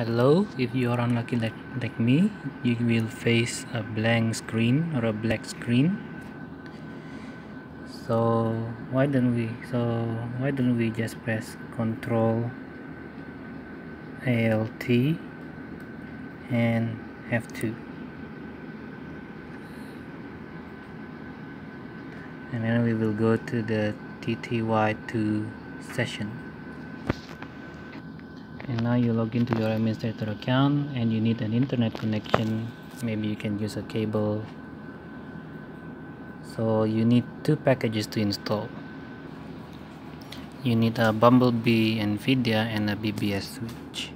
Hello, if you are unlucky like, like me, you will face a blank screen or a black screen. So why don't we so why don't we just press Control ALT and F2 and then we will go to the TTY2 session and now you log into your administrator account and you need an internet connection. Maybe you can use a cable. So you need two packages to install. You need a bumblebee nvidia and a bbs switch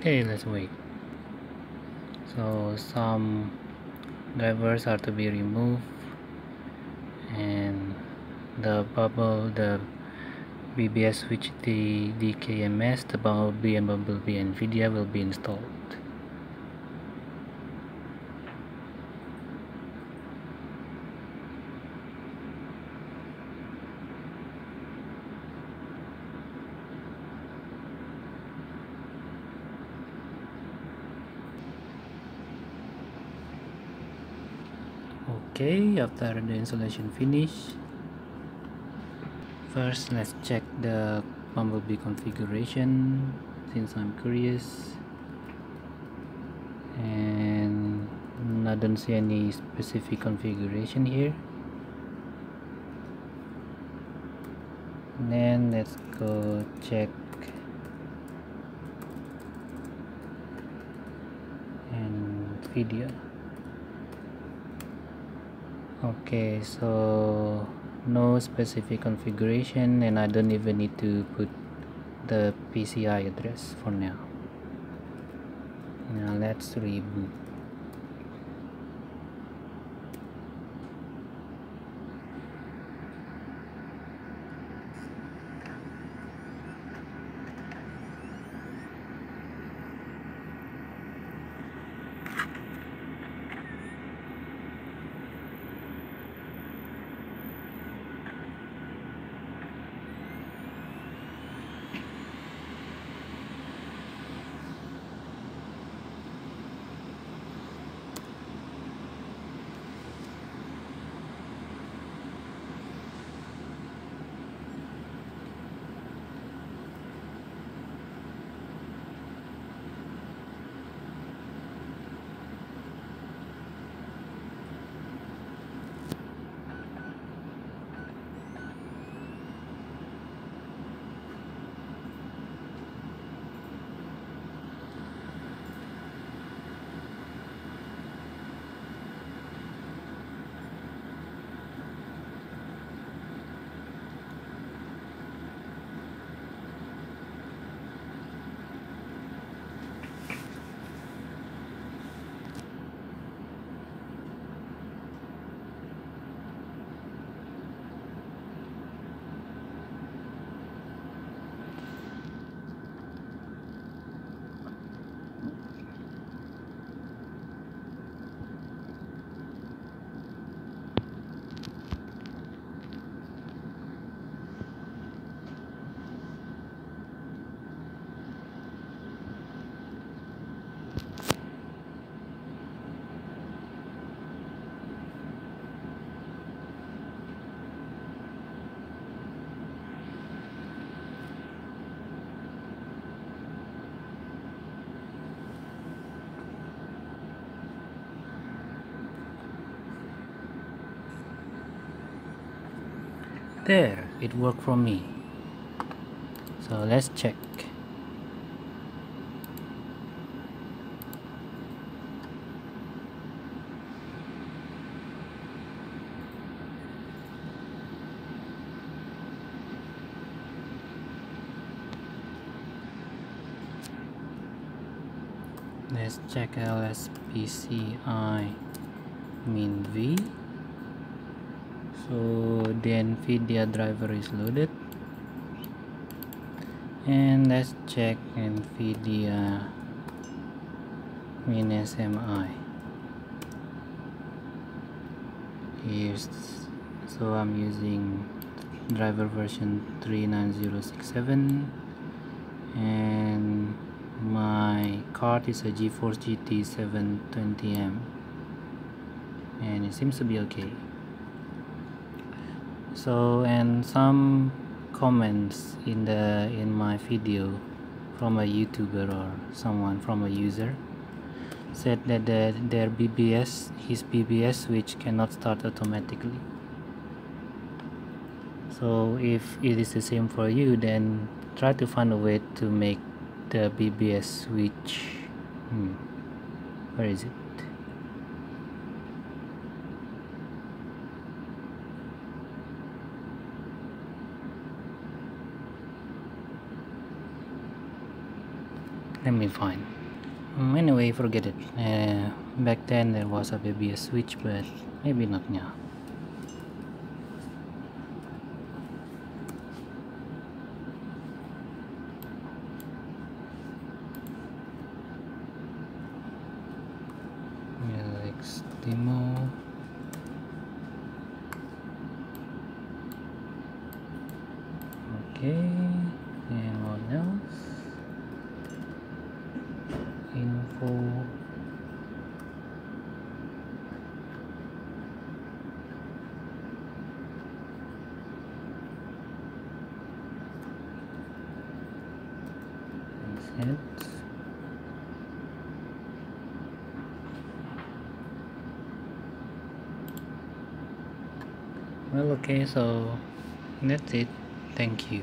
okay let's wait so some drivers are to be removed and the bubble the BBS switch the DKMS the Bumblebee and Bumblebee NVIDIA will be installed okay after the installation finish first let's check the bumblebee configuration since I'm curious. And I don't see any specific configuration here. And then let's go check. Nvidia okay so no specific configuration and I don't even need to put the PCI address for now. Now let's reboot there it worked for me. So let's check. Let's check lspci min v so the nvidia driver is loaded. And let's check nvidia min smi here's so i'm using driver version 39067 and my card is a GeForce GT 720M and it seems to be okay so and some comments in the in my video from a youtuber or someone from a user said that the, their BBS his BBS switch cannot start automatically. So if it is the same for you then try to find a way to make the BBS switch hmm, where is it let me find. Um, anyway forget it. Uh, back then there was a BBS switch but maybe not now. Demo okay Consent. well okay so that's it thank you